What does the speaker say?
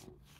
Thank you.